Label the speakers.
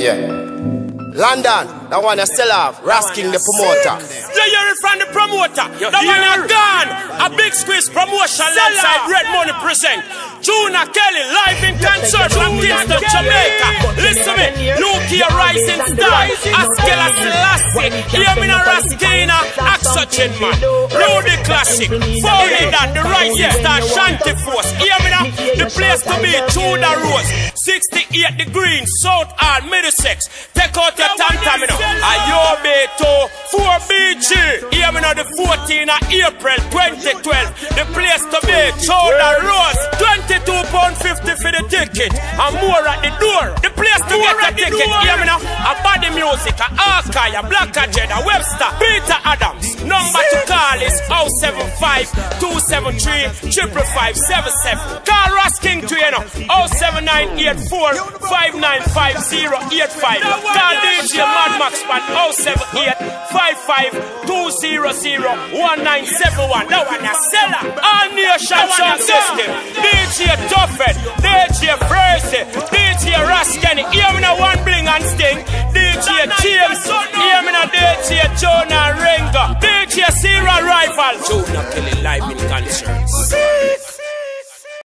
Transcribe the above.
Speaker 1: Yeah. London, that one still have. Ras King the promoter.
Speaker 2: You hear it from the promoter. That one a gone. A big squeeze promotion alongside Red Money present. Junior Kelly live in concert from Kingston, Jamaica. Listen me, Nukia Rising Star, Askala Selassie, now Ras Kinah, Oxygen Man, Rudy Classic, Fowlie that, the Rising Star, Shanty Force, now, the place to be, Tudor Rose, 68 degrees, South Hall, Middlesex, take out your tam tam, you know, Ayobeto, 4BG, hear me now, the 14th of April 2012, the place to be, Tudor Rose, 22 pound 50 for the ticket, and more at the door, the place to get a ticket, hear me now, a body music, a Arkai, a Black Agenda, Webster, Peter Adams, number to call is 075 273 55577. Call Ras King to you know, 07984 595085. Call DJ Mad Max Pan 078 55 200 1971. That one a seller. All nation sound system. DJ Tuffet, DJ Frersey, DJ Rascani. Hear me now one bling and sting. DJ James. Hear me now DJ Jonah Renga. DJ Sierra Rifle. Junior Kelly live in concerts.